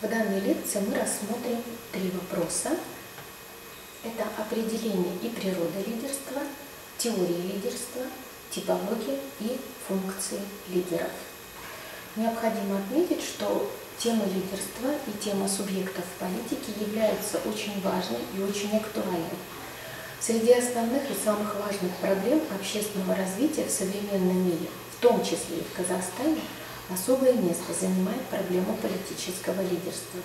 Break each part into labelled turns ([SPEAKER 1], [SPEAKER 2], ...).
[SPEAKER 1] В данной лекции мы рассмотрим три вопроса. Это определение и природа лидерства, теория лидерства, типология и функции лидеров. Необходимо отметить, что тема лидерства и тема субъектов в политике являются очень важной и очень актуальной. Среди основных и самых важных проблем общественного развития в современном мире, в том числе и в Казахстане, особое место занимает проблема политического лидерства,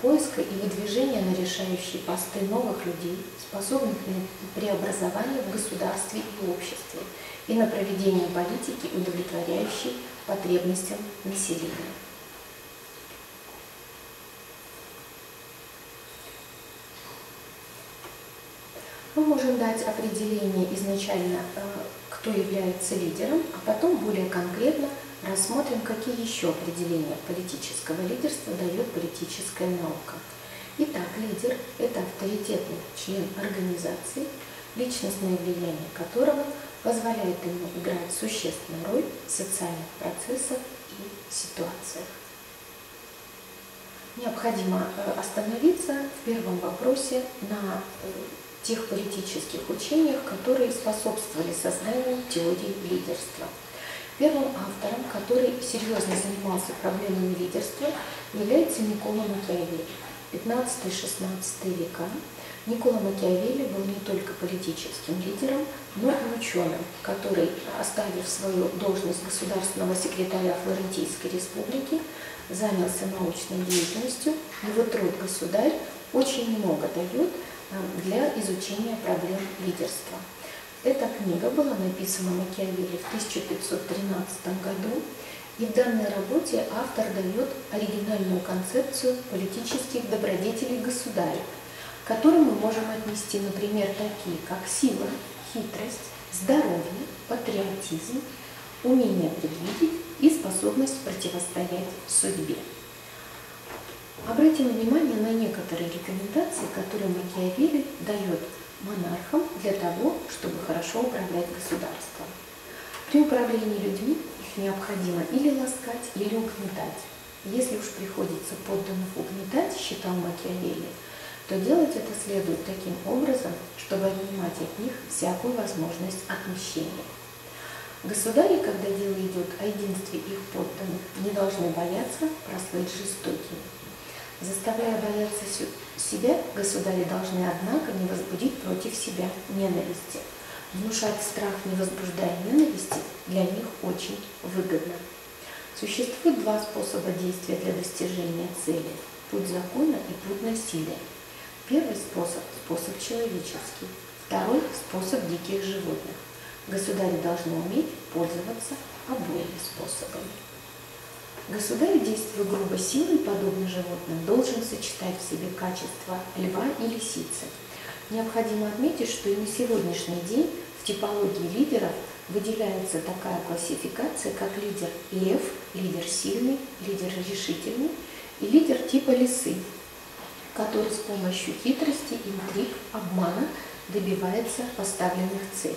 [SPEAKER 1] поиска и выдвижения на решающие посты новых людей, способных на преобразование в государстве и обществе, и на проведение политики, удовлетворяющей потребностям населения. Мы можем дать определение изначально, э, кто является лидером, а потом более конкретно рассмотрим, какие еще определения политического лидерства дает политическая наука. Итак, лидер – это авторитетный член организации, личностное влияние которого позволяет ему играть существенную роль в социальных процессах и ситуациях. Необходимо э, остановиться в первом вопросе на э, тех политических учениях, которые способствовали созданию теории лидерства. Первым автором, который серьезно занимался проблемами лидерства, является Никола Макиавелли. 15-16 века Никола Макиавелли был не только политическим лидером, но и ученым, который, оставив свою должность государственного секретаря Флорентийской республики, занялся научной деятельностью. Его труд «Государь» очень много дает для изучения проблем лидерства. Эта книга была написана Макиавелли в 1513 году, и в данной работе автор дает оригинальную концепцию политических добродетелей государя, к которым мы можем отнести, например, такие, как сила, хитрость, здоровье, патриотизм, умение предвидеть и способность противостоять судьбе. Обратим внимание на некоторые рекомендации, которые Макиавелли дает монархам для того, чтобы хорошо управлять государством. При управлении людьми их необходимо или ласкать, или угнетать. Если уж приходится подданных угнетать, считал Макиавелли, то делать это следует таким образом, чтобы отнимать от них всякую возможность отмщения. Государи, когда дело идет о единстве их подданных, не должны бояться прослыть жестокими. Заставляя бояться себя, государи должны, однако, не возбудить против себя ненависти. Внушать страх, не возбуждая ненависти, для них очень выгодно. Существует два способа действия для достижения цели – путь закона и путь насилия. Первый способ – способ человеческий, второй – способ диких животных. Государи должны уметь пользоваться обоими способами. Государь, действуя грубо силой, подобно животным, должен сочетать в себе качества льва и лисицы. Необходимо отметить, что и на сегодняшний день в типологии лидеров выделяется такая классификация, как лидер лев, лидер сильный, лидер решительный и лидер типа лисы, который с помощью хитрости, интриг, обмана добивается поставленных целей.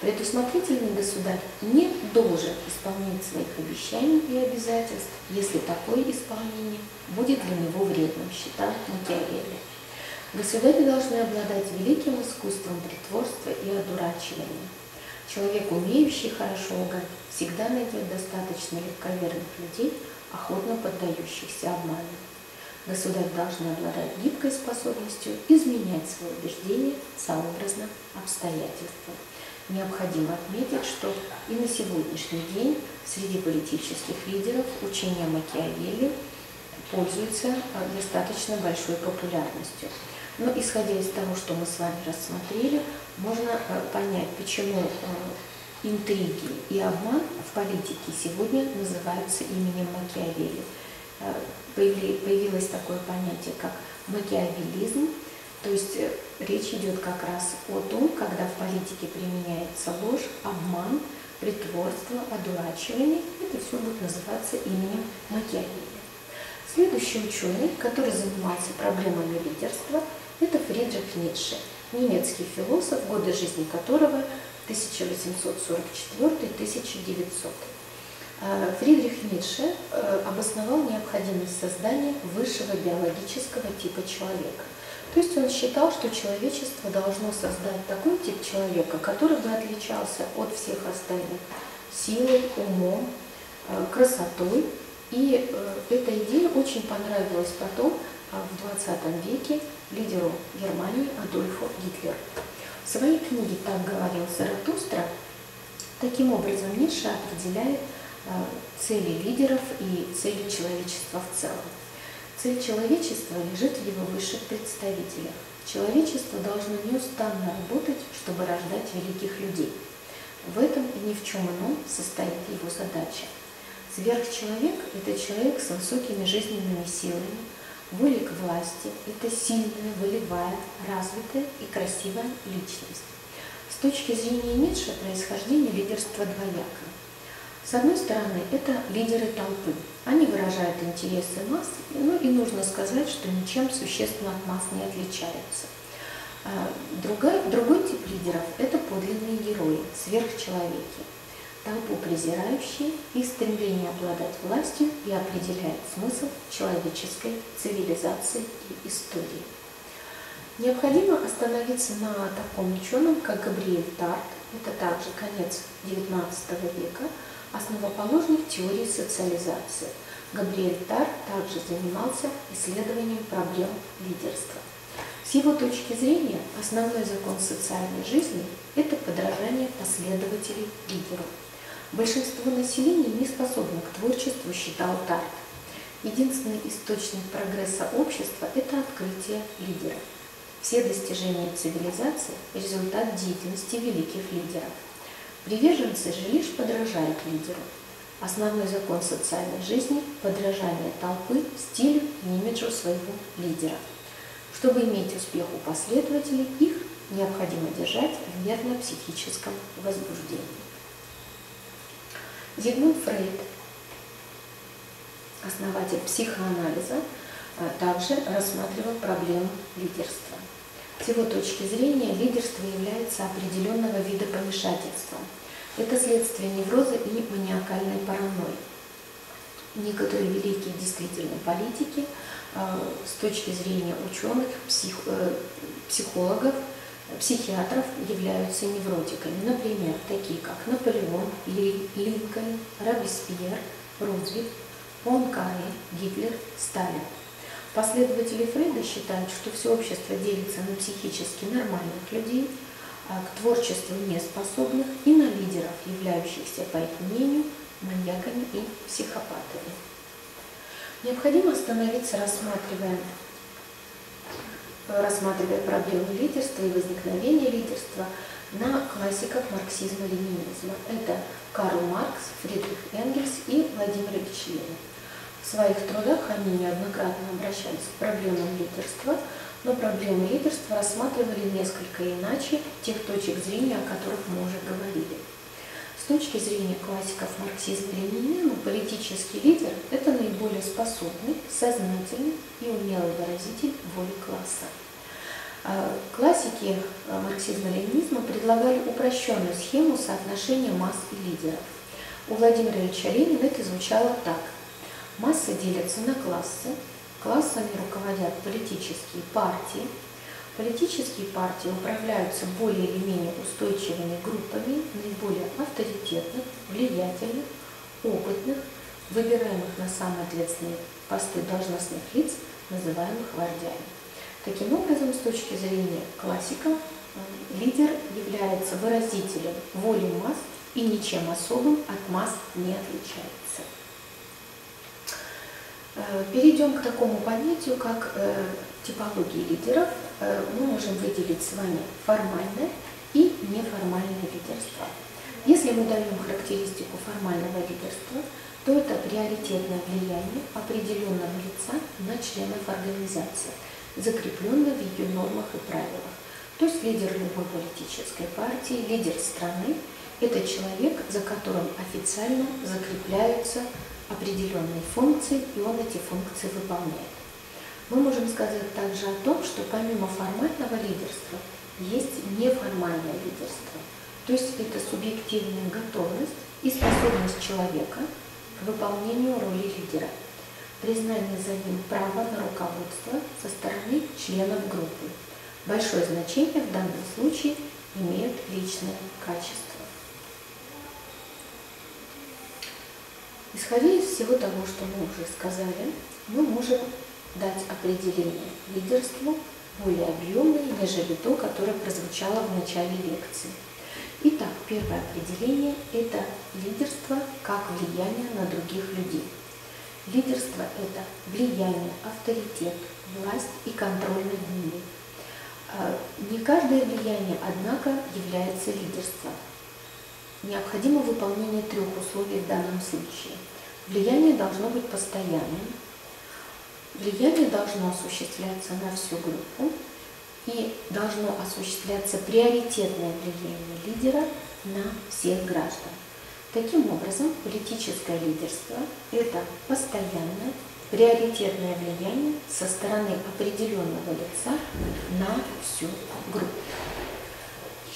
[SPEAKER 1] Предусмотрительный государь не должен исполнять своих обещаний и обязательств, если такое исполнение будет для него вредным, считал Макиавелли. Государи должны обладать великим искусством притворства и одурачивания. Человек, умеющий хорошо лгать, всегда найдет достаточно легковерных людей, охотно поддающихся обману. Государь должен обладать гибкой способностью изменять свои убеждения сообразно обстоятельствам. Необходимо отметить, что и на сегодняшний день среди политических лидеров учение Макиавелли пользуется а, достаточно большой популярностью. Но исходя из того, что мы с вами рассмотрели, можно а, понять, почему а, интриги и обман в политике сегодня называются именем Макиавелли. Появилось такое понятие, как макиавелизм, то есть э, речь идет как раз о том, когда в политике применяется ложь, обман, притворство, одурачивание. Это все будет называться именем Макиавелли. Следующий ученый, который занимался проблемами лидерства, это Фридрих Ницше, немецкий философ, годы жизни которого 1844-1900. Э, Фридрих Ницше э, обосновал необходимость создания высшего биологического типа человека. То есть он считал, что человечество должно создать такой тип человека, который бы отличался от всех остальных силой, умом, э, красотой. И эта идея очень понравилась потом в 20 веке лидеру Германии Адольфу Гитлеру. В своей книге «Так говорил Заратустра» таким образом Ницше определяет Э, цели лидеров и цели человечества в целом. Цель человечества лежит в его высших представителях. Человечество должно неустанно работать, чтобы рождать великих людей. В этом и ни в чем ином состоит его задача. Сверхчеловек – это человек с высокими жизненными силами, волей к власти, это сильная, волевая, развитая и красивая личность. С точки зрения Ницше происхождение лидерства двояко. С одной стороны, это лидеры толпы. Они выражают интересы масс, ну и нужно сказать, что ничем существенно от масс не отличаются. А, другой, другой тип лидеров – это подлинные герои, сверхчеловеки, толпу презирающие и стремление обладать властью и определяет смысл человеческой цивилизации и истории. Необходимо остановиться на таком ученом, как Габриэль Тарт, это также конец XIX века, основоположник теории социализации. Габриэль Тар также занимался исследованием проблем лидерства. С его точки зрения, основной закон социальной жизни – это подражание последователей лидеру. Большинство населения не способно к творчеству, считал Тарт. Единственный источник прогресса общества – это открытие лидера. Все достижения цивилизации – результат деятельности великих лидеров. Приверженцы же лишь подражают лидеру. Основной закон социальной жизни – подражание толпы стилю и имиджу своего лидера. Чтобы иметь успех у последователей, их необходимо держать в нервно-психическом возбуждении. Зигмунд Фрейд, основатель психоанализа, э, также рассматривал проблему лидерства. С его точки зрения лидерство является определенного вида помешательством. Это следствие невроза и маниакальной паранойи. Некоторые великие действительно политики э, с точки зрения ученых, псих, э, психологов, психиатров являются невротиками. Например, такие как Наполеон, Линкольн, Робеспьер, Рузвельт, Понкаре, Гитлер, Сталин. Последователи Фрейда считают, что все общество делится на психически нормальных людей, а к творчеству неспособных и на лидеров, являющихся, по их мнению, маньяками и психопатами. Необходимо остановиться, рассматривая, рассматривая проблемы лидерства и возникновения лидерства на классиках марксизма-ленинизма. Это Карл Маркс, Фридрих Энгельс и Владимир Ильич Ленин. В своих трудах они неоднократно обращались к проблемам лидерства, но проблемы лидерства рассматривали несколько иначе тех точек зрения, о которых мы уже говорили. С точки зрения классиков марксизма и ленинизма, политический лидер – это наиболее способный, сознательный и умелый выразитель воли класса. А классики а, марксизма-ленинизма предлагали упрощенную схему соотношения масс и лидеров. У Владимира Ильича Ленина это звучало так – Массы делятся на классы. Классами руководят политические партии. Политические партии управляются более или менее устойчивыми группами наиболее авторитетных, влиятельных, опытных, выбираемых на самые ответственные посты должностных лиц, называемых вождями. Таким образом, с точки зрения классиков, э, лидер является выразителем воли масс и ничем особым от масс не отличается. Э, перейдем к такому понятию, как э, типологии лидеров. Э, мы можем выделить с вами формальное и неформальное лидерство. Если мы даем характеристику формального лидерства, то это приоритетное влияние определенного лица на членов организации, закрепленное в ее нормах и правилах. То есть лидер любой политической партии, лидер страны – это человек, за которым официально закрепляются определенные функции, и он эти функции выполняет. Мы можем сказать также о том, что помимо формального лидерства есть неформальное лидерство. То есть это субъективная готовность и способность человека к выполнению роли лидера. Признание за ним права на руководство со стороны членов группы. Большое значение в данном случае имеют личные качества. Исходя из всего того, что мы уже сказали, мы можем дать определение лидерству более объемное, нежели то, которое прозвучало в начале лекции. Итак, первое определение – это лидерство как влияние на других людей. Лидерство – это влияние, авторитет, власть и контроль над ними. А, не каждое влияние, однако, является лидерством. Необходимо выполнение трех условий в данном случае. Влияние должно быть постоянным, влияние должно осуществляться на всю группу, и должно осуществляться приоритетное влияние лидера на всех граждан. Таким образом, политическое лидерство – это постоянное, приоритетное влияние со стороны определенного лица на всю группу.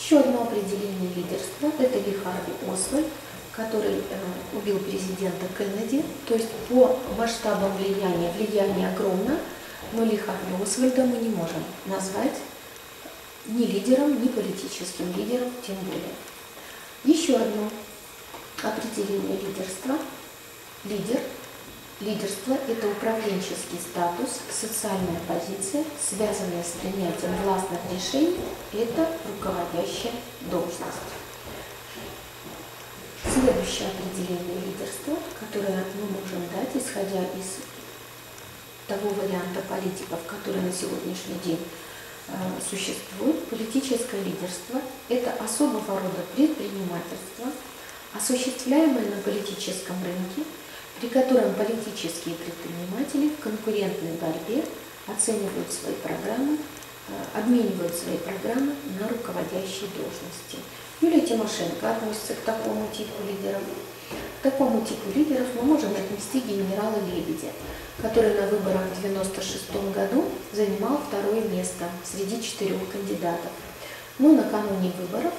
[SPEAKER 1] Еще одно определение лидерства – это Ли Харви Освальд, который э, убил президента Кеннеди. То есть по масштабам влияния, влияние огромно, но Лихарда Освальда мы не можем назвать ни лидером, ни политическим лидером, тем более. Еще одно определение лидерства. Лидер. Лидерство – это управленческий статус, социальная позиция, связанная с принятием властных решений – это руководящая должность. Следующее определение лидерства, которое мы можем дать, исходя из того варианта политиков, который на сегодняшний день э, существует, политическое лидерство – это особого рода предпринимательство, осуществляемое на политическом рынке, при котором политические предприниматели в конкурентной борьбе оценивают свои программы, э, обменивают свои программы на руководящие должности. Юлия Тимошенко относится к такому типу лидеров. К такому типу лидеров мы можем отнести генерала Лебедя, который на выборах в 1996 году занимал второе место среди четырех кандидатов. Но накануне выборов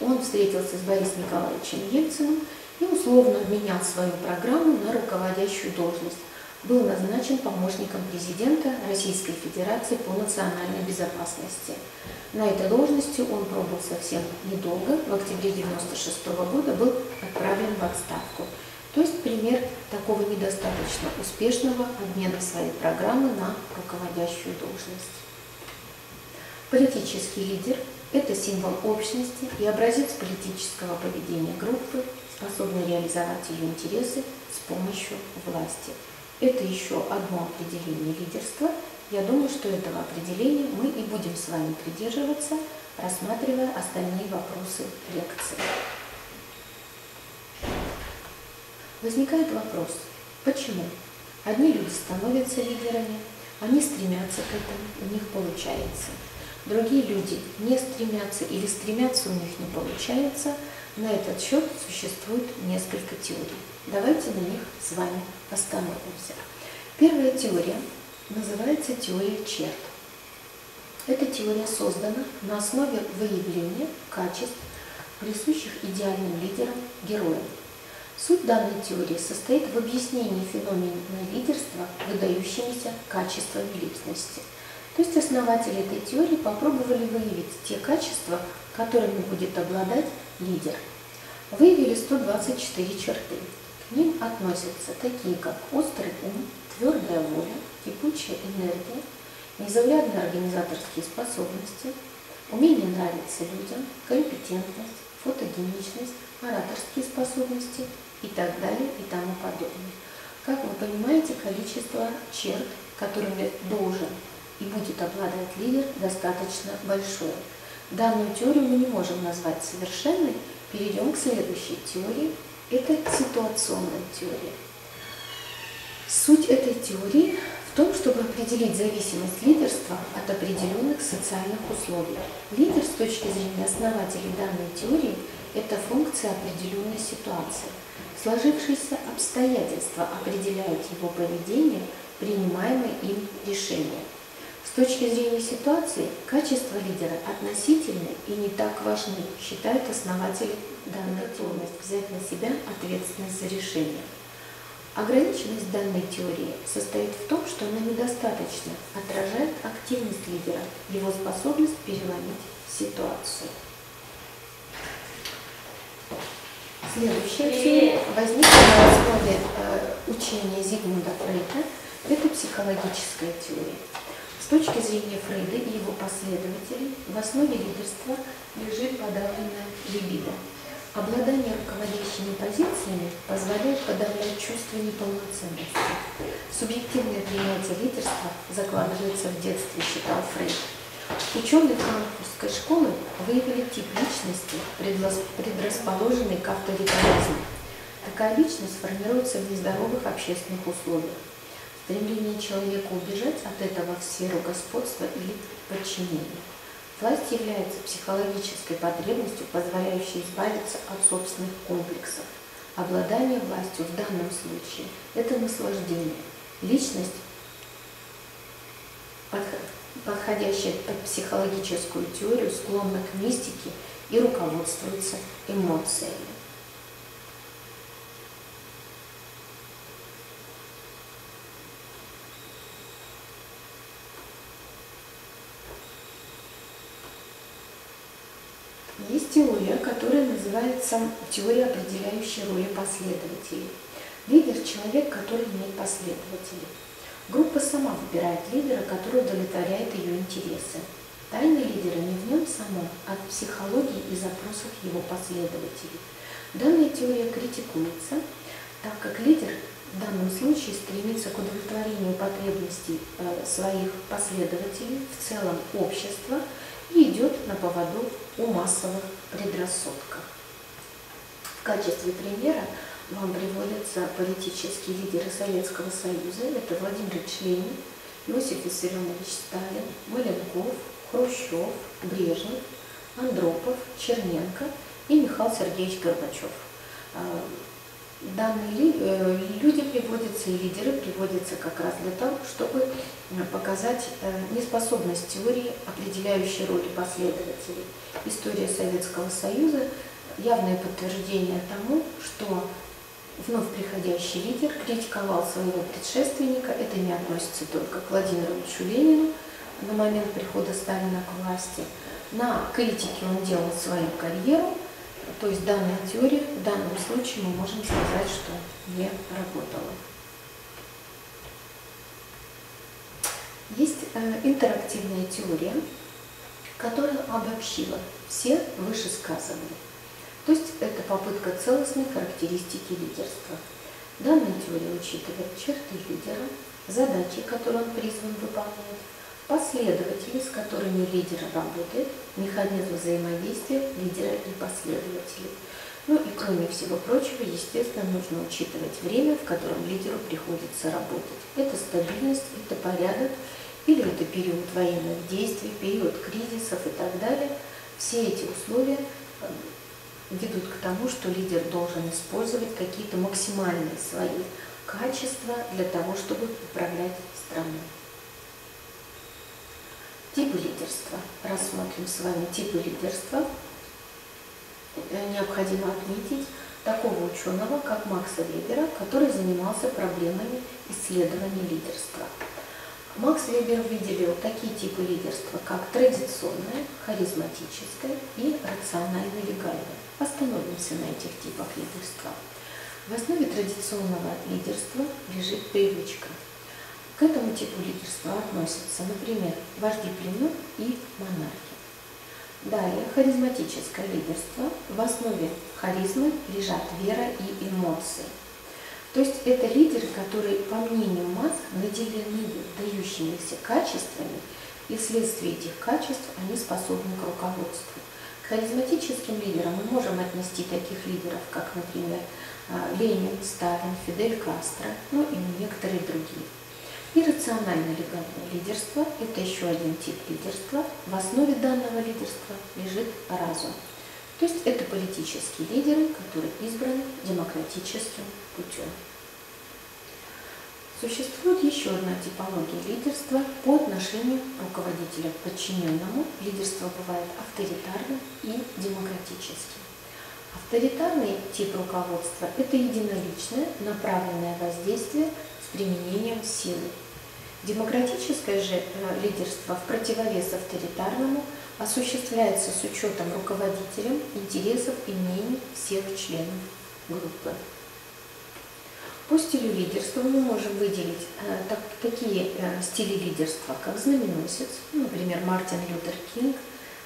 [SPEAKER 1] он встретился с Борисом Николаевичем Ельциным и условно обменял свою программу на руководящую должность. Был назначен помощником президента Российской Федерации по национальной безопасности. На этой должности он пробыл совсем недолго. В октябре 1996 года был отправлен в отставку. То есть пример такого недостаточно успешного обмена своей программы на руководящую должность. Политический лидер – это символ общности и образец политического поведения группы, способный реализовать ее интересы с помощью власти. Это еще одно определение лидерства. Я думаю, что этого определения мы и будем с вами придерживаться, рассматривая остальные вопросы лекции. Возникает вопрос, почему? Одни люди становятся лидерами, они стремятся к этому, у них получается. Другие люди не стремятся или стремятся, у них не получается. На этот счет существует несколько теорий. Давайте на них с вами остановимся. Первая теория называется теория черт. Эта теория создана на основе выявления качеств, присущих идеальным лидерам, героям. Суть данной теории состоит в объяснении феномена лидерства выдающимися качествами личности. То есть основатели этой теории попробовали выявить те качества, которыми будет обладать лидер. Выявили 124 черты. К ним относятся такие, как острый ум, твердая воля, кипучая энергия, незаурядные организаторские способности, умение нравиться людям, компетентность, фотогеничность, ораторские способности и так далее и тому подобное. Как вы понимаете, количество черт, которыми должен и будет обладать лидер, достаточно большое. Данную теорию мы не можем назвать совершенной. Перейдем к следующей теории. Это ситуационная теория. Суть этой теории в том, чтобы определить зависимость лидерства от определенных социальных условий. Лидер с точки зрения основателей данной теории – это функция определенной ситуации. Сложившиеся обстоятельства определяют его поведение, принимаемые им решения. С точки зрения ситуации, качества лидера относительны и не так важны, считают основатели данной теории, взять на себя ответственность за решение. Ограниченность данной теории состоит в том, что она недостаточно отражает активность лидера, его способность переломить ситуацию. Следующая теория возникла на основе э, учения Зигмунда Фрейда. Это психологическая теория точки зрения Фрейда и его последователей в основе лидерства лежит подавленная либидо. Обладание руководящими позициями позволяет подавлять чувство неполноценности. Субъективное принятие лидерства закладывается в детстве, считал Фрейд. Ученые франкфуртской школы выявили тип личности, предрасположенный к авторитаризму. Такая личность формируется в нездоровых общественных условиях. Стремление человека убежать от этого в сферу господства или подчинения. Власть является психологической потребностью, позволяющей избавиться от собственных комплексов. Обладание властью в данном случае – это наслаждение. Личность, подходящая под психологическую теорию, склонна к мистике и руководствуется эмоциями. Есть теория, которая называется теория определяющей роли последователей. Лидер – человек, который имеет последователей. Группа сама выбирает лидера, который удовлетворяет ее интересы. Тайна лидера не в нем самом, а в психологии и запросах его последователей. Данная теория критикуется, так как лидер в данном случае стремится к удовлетворению потребностей э, своих последователей, в целом общества, и идет на поводу у массовых предрассудков. В качестве примера вам приводятся политические лидеры Советского Союза. Это Владимир Ильич Ленин, Иосиф Виссарионович Сталин, Маленков, Хрущев, Брежнев, Андропов, Черненко и Михаил Сергеевич Горбачев. Данные э, люди приводятся и лидеры приводятся как раз для того, чтобы э, показать э, неспособность теории, определяющей роли последователей. История Советского Союза – явное подтверждение тому, что вновь приходящий лидер критиковал своего предшественника, это не относится только к Владимиру Ильичу Ленину на момент прихода Сталина к власти. На критике он делал свою карьеру, то есть данная теория в данном случае мы можем сказать, что не работала. Есть э, интерактивная теория, которая обобщила все вышесказанные. То есть это попытка целостной характеристики лидерства. Данная теория учитывает черты лидера, задачи, которые он призван выполнять, последователи, с которыми лидер работает, механизм взаимодействия лидера и последователей. Ну и кроме всего прочего, естественно, нужно учитывать время, в котором лидеру приходится работать. Это стабильность, это порядок, или это период военных действий, период кризисов и так далее. Все эти условия э, ведут к тому, что лидер должен использовать какие-то максимальные свои качества для того, чтобы управлять страной. Типы лидерства. Рассмотрим с вами типы лидерства. Э, необходимо отметить такого ученого, как Макса Вебера, который занимался проблемами исследования лидерства. Макс Вебер выделил такие типы лидерства, как традиционное, харизматическое и рационально-легальное. Остановимся на этих типах лидерства. В основе традиционного лидерства лежит привычка – к этому типу лидерства относятся, например, вожди племен и монархи. Далее, харизматическое лидерство. В основе харизмы лежат вера и эмоции. То есть это лидеры, которые, по мнению масс, наделены дающимися качествами, и вследствие этих качеств они способны к руководству. К харизматическим лидерам мы можем отнести таких лидеров, как, например, Ленин, Сталин, Фидель Кастро, ну и некоторые другие. Иррационально-легальное лидерство – это еще один тип лидерства. В основе данного лидерства лежит разум. То есть это политические лидеры, которые избраны демократическим путем. Существует еще одна типология лидерства по отношению к руководителю к подчиненному. Лидерство бывает авторитарным и демократическим. Авторитарный тип руководства – это единоличное, направленное воздействие применением силы. Демократическое же э, лидерство в противовес авторитарному осуществляется с учетом руководителем интересов и мнений всех членов группы. По стилю лидерства мы можем выделить э, так, такие э, стили лидерства, как знаменосец, например, Мартин Лютер Кинг,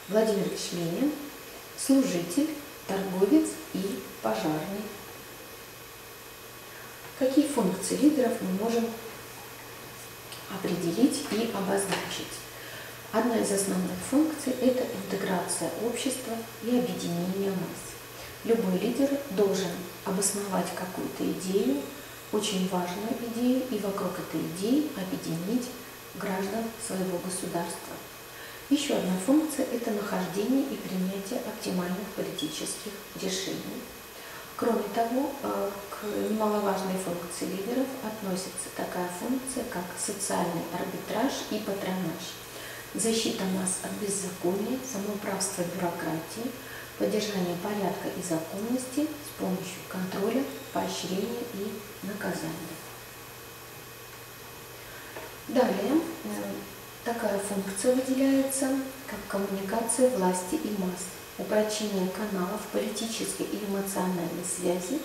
[SPEAKER 1] Владимир Ленин, служитель, торговец и пожарный. Какие функции лидеров мы можем определить и обозначить? Одна из основных функций – это интеграция общества и объединение масс. Любой лидер должен обосновать какую-то идею, очень важную идею и вокруг этой идеи объединить граждан своего государства. Еще одна функция – это нахождение и принятие оптимальных политических решений. Кроме того, э, к немаловажной функции лидеров относится такая функция, как социальный арбитраж и патронаж, защита нас от беззакония, самоуправства бюрократии – поддержание порядка и законности с помощью контроля, поощрения и наказания. Далее, э, такая функция выделяется, как коммуникация власти и масс, упрочение каналов политической и эмоциональной связи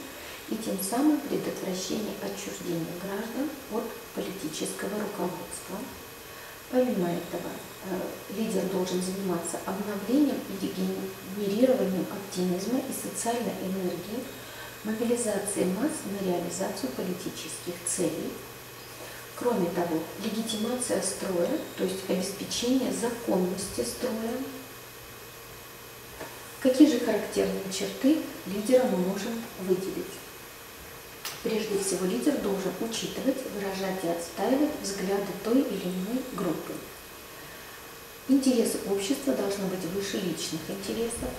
[SPEAKER 1] и тем самым предотвращение отчуждения граждан от политического руководства. Помимо этого, Э, лидер должен заниматься обновлением и генерированием оптимизма и социальной энергии, мобилизацией масс на реализацию политических целей. Кроме того, легитимация строя, то есть обеспечение законности строя. Какие же характерные черты лидера мы можем выделить? Прежде всего, лидер должен учитывать, выражать и отстаивать взгляды той или иной группы. Интересы общества должны быть выше личных интересов.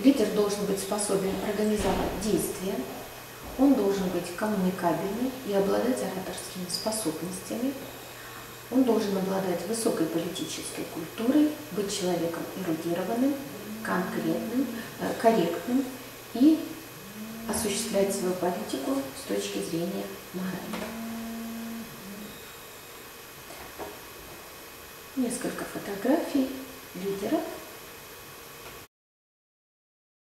[SPEAKER 1] Лидер должен быть способен организовать действия. Он должен быть коммуникабельным и обладать ораторскими способностями. Он должен обладать высокой политической культурой, быть человеком эрудированным, конкретным, э, корректным и осуществлять свою политику с точки зрения морали. несколько фотографий лидеров